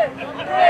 Yeah.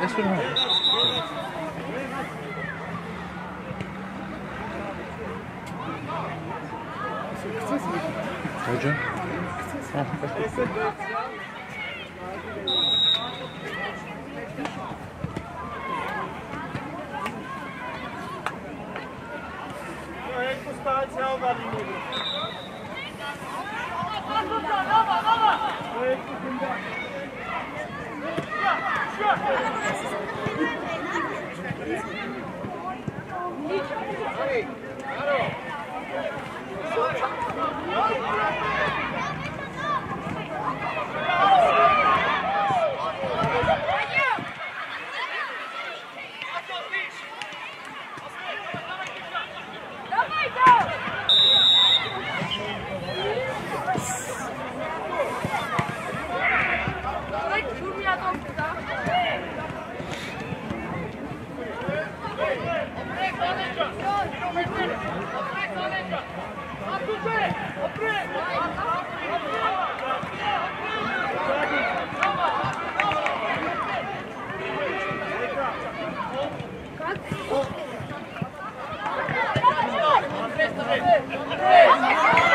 This one hurts. Hocam. Baba, baba, baba. Hey, Otto. Hey!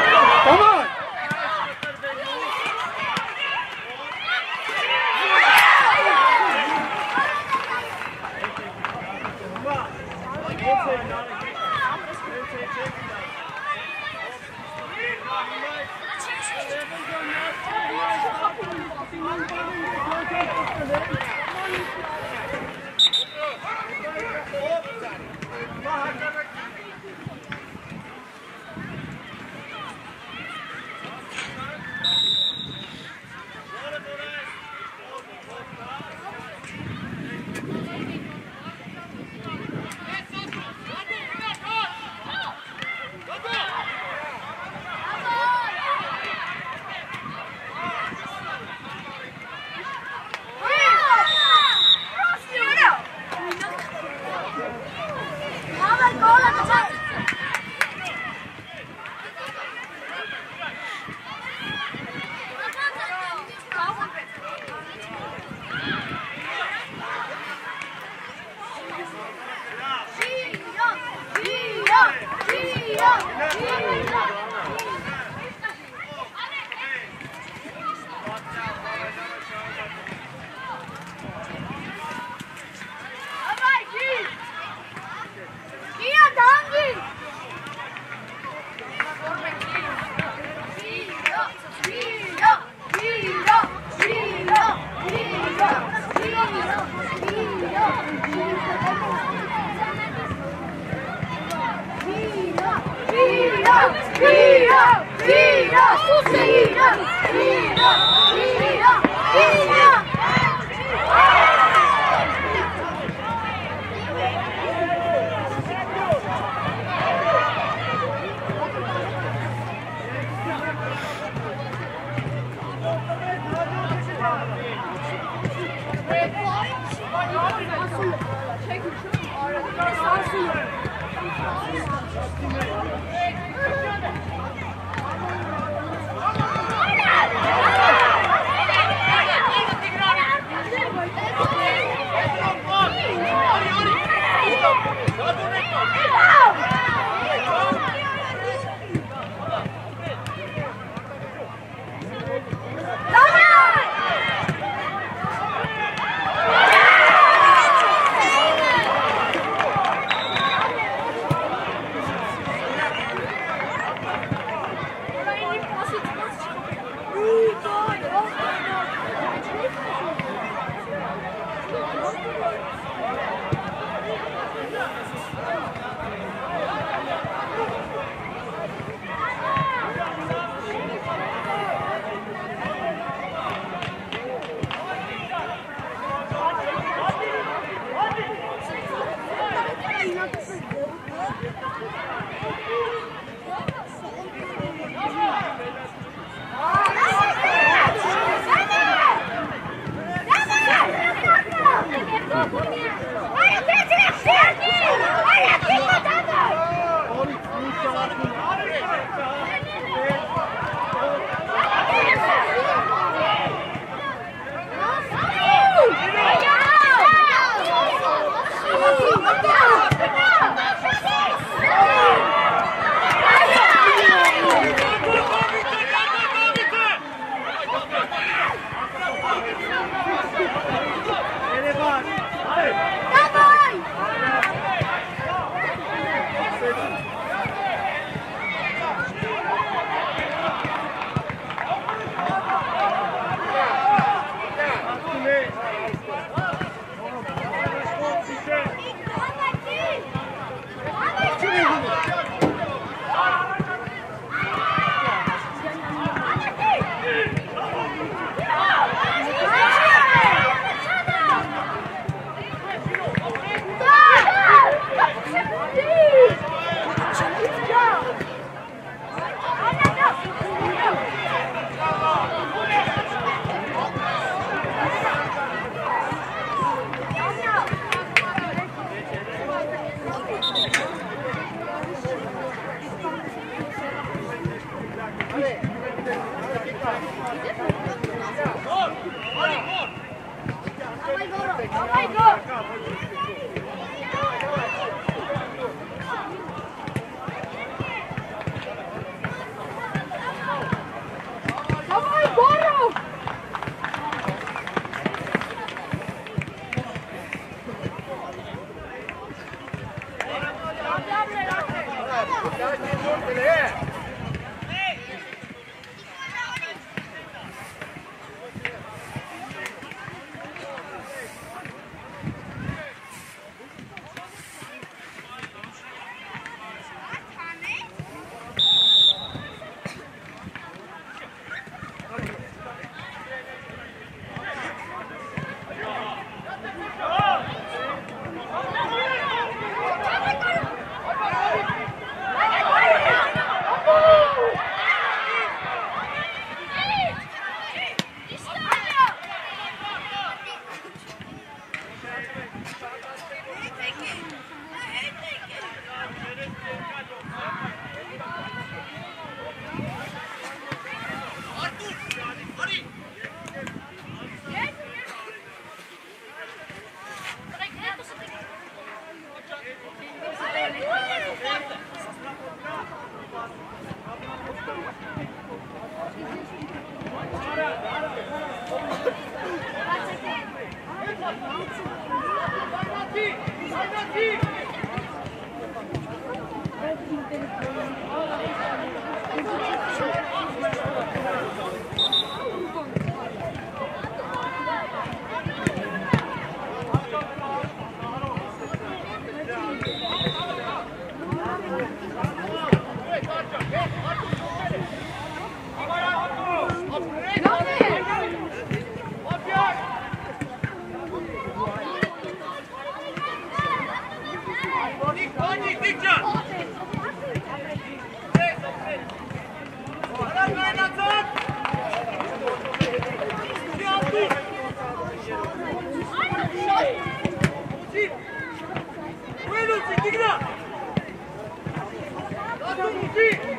Vamos, Vitor!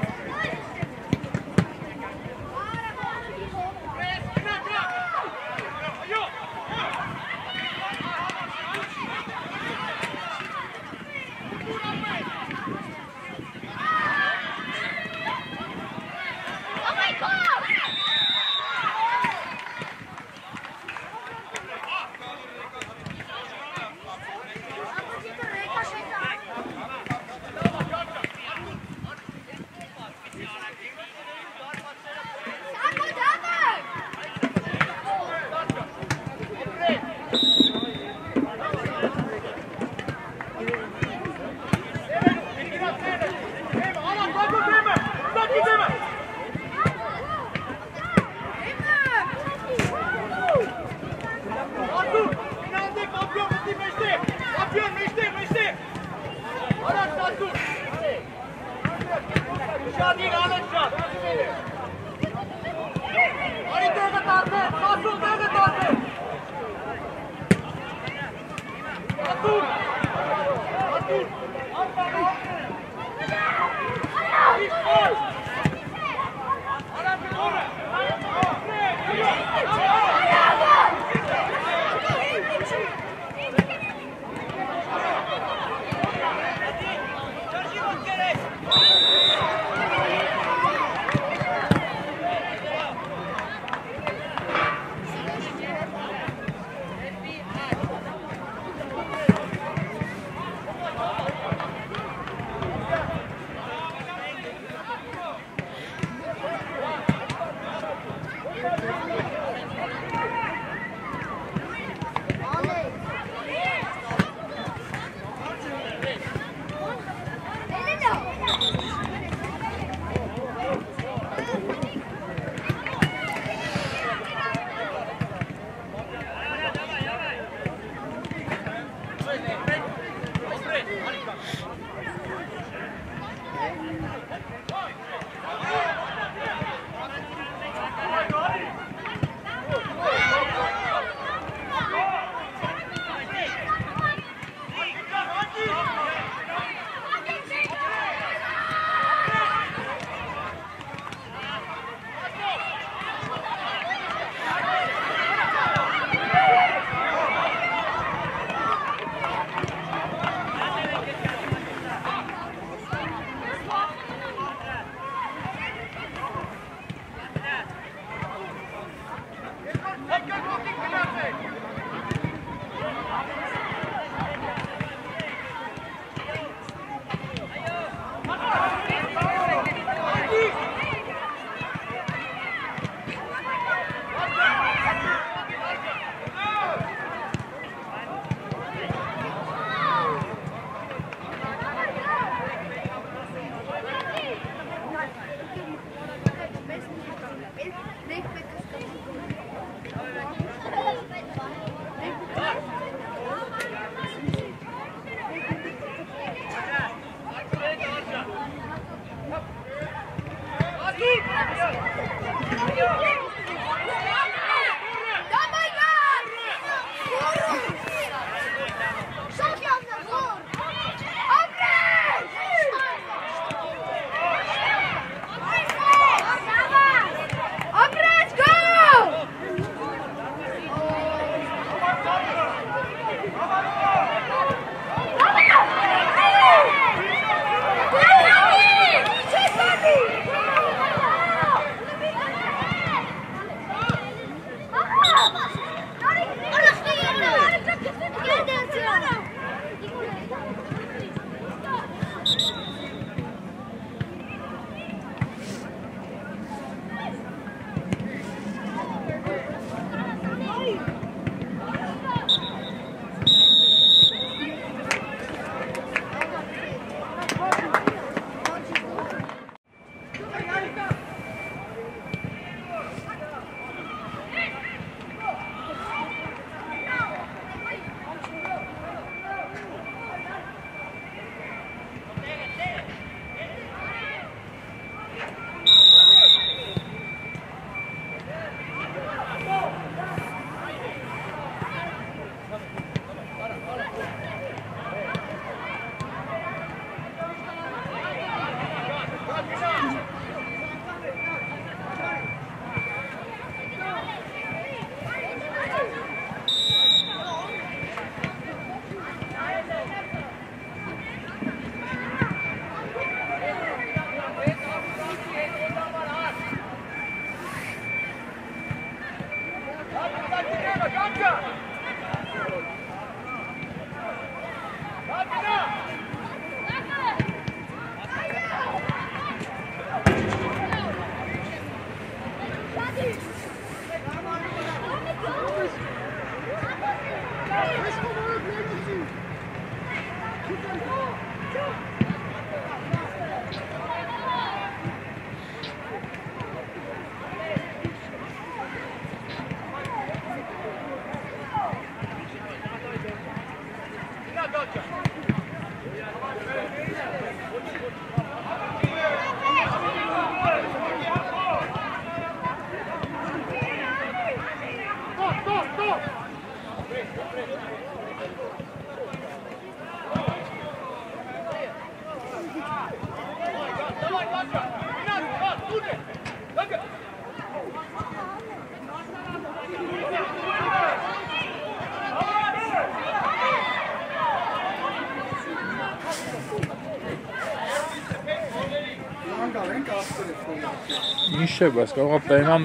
ნიშებას, կարող პენამ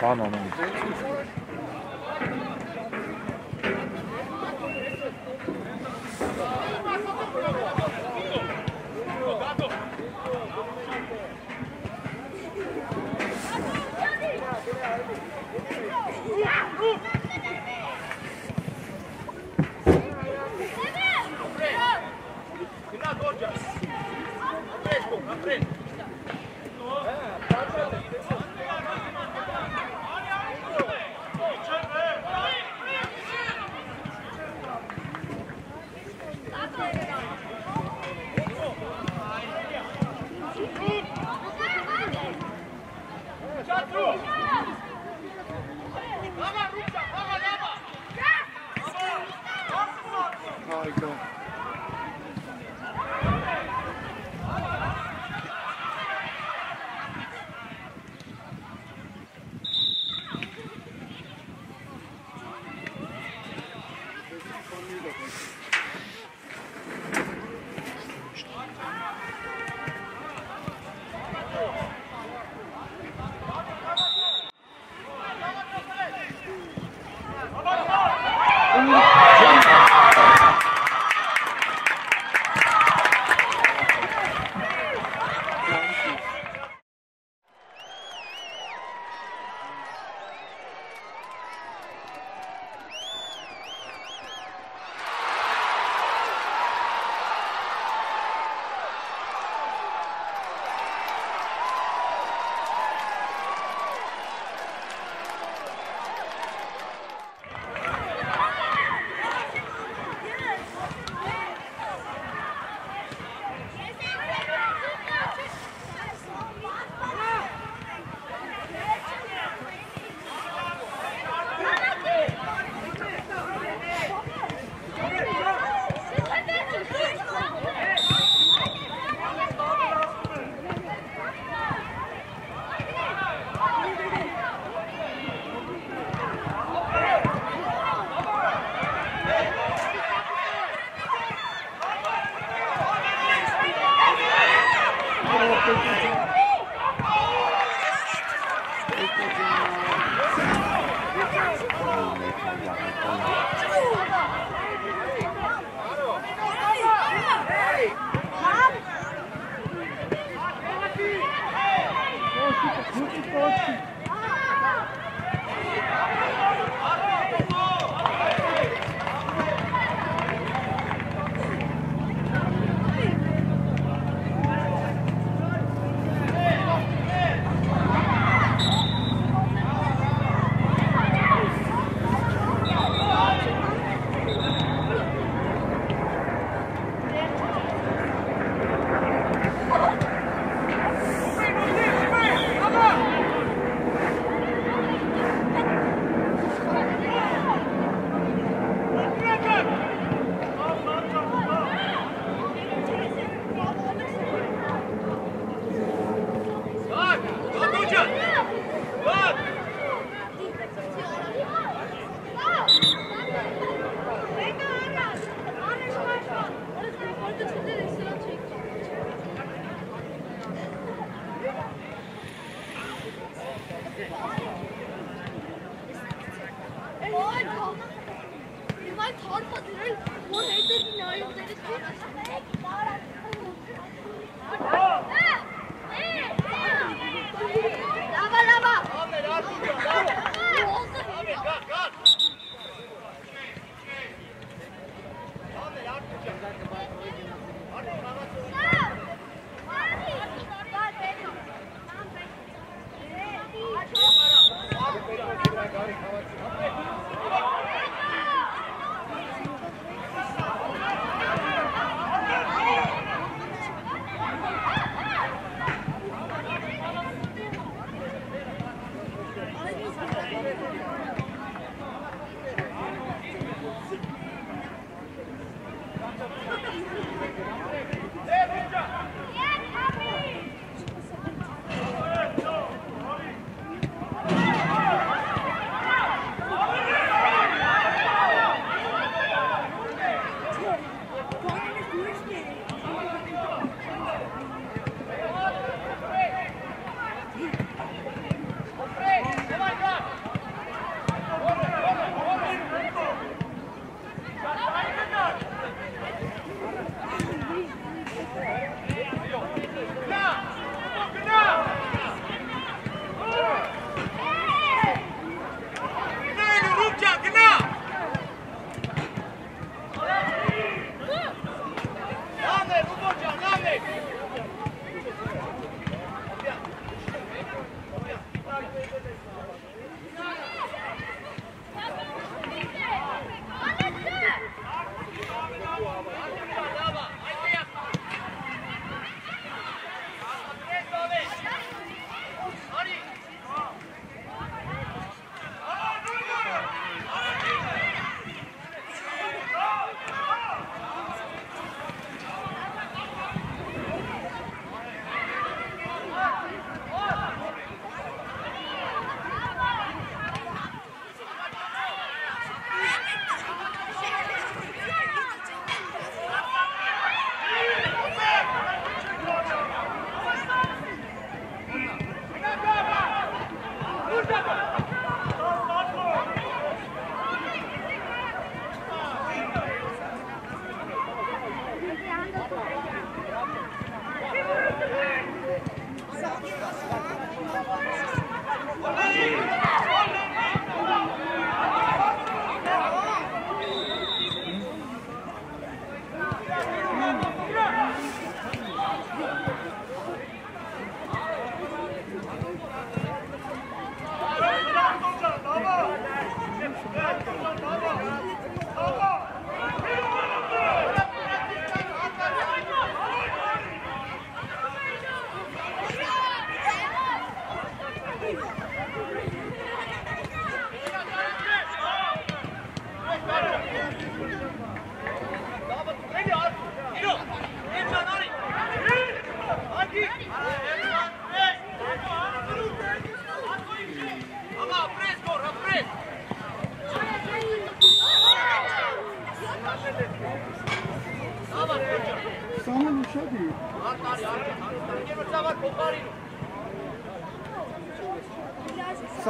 ბანანო.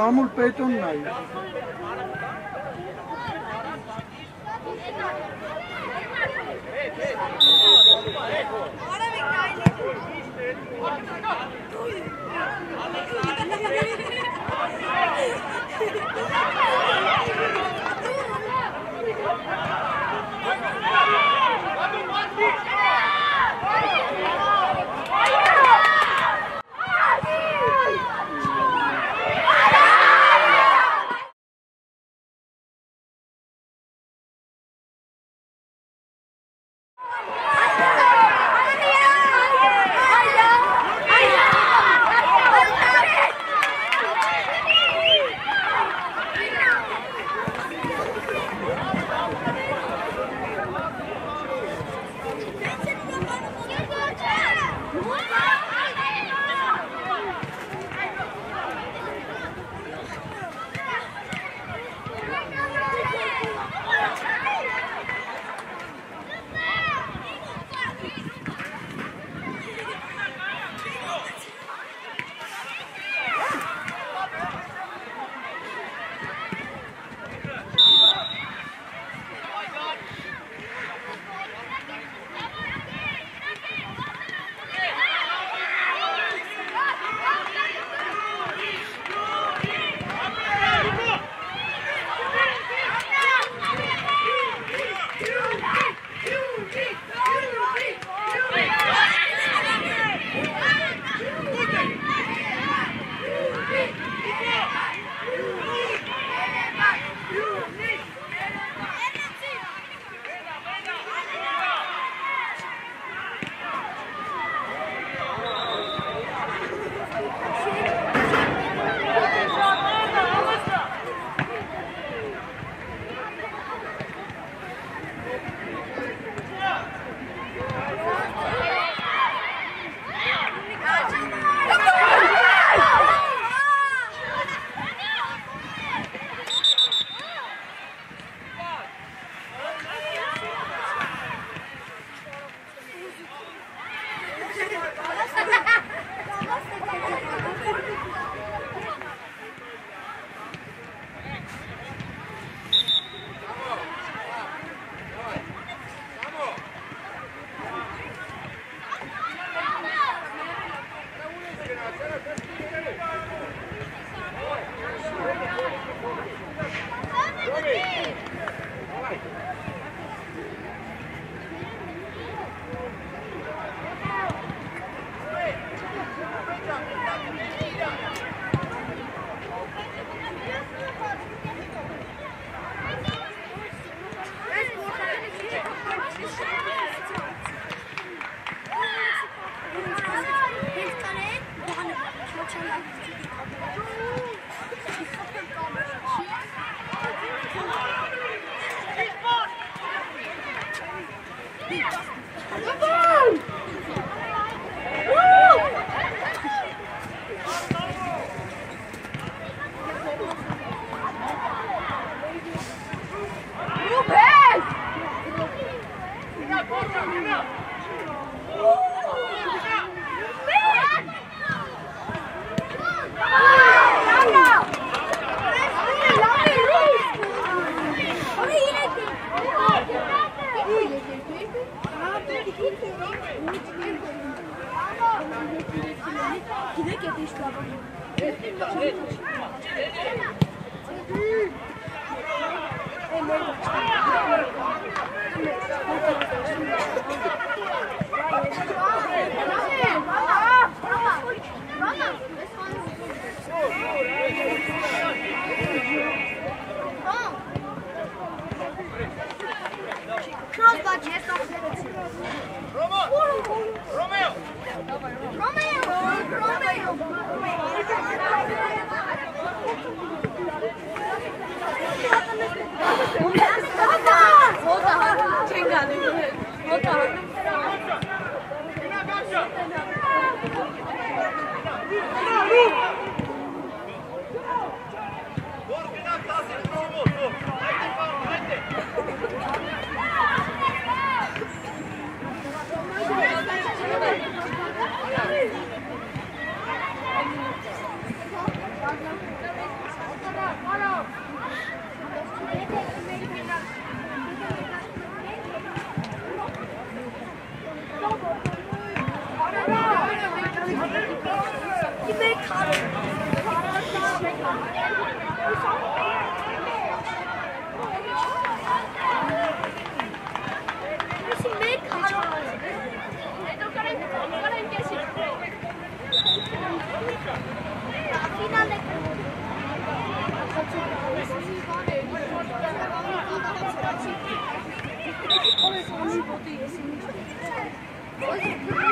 सामूल पेटून नहीं Come on.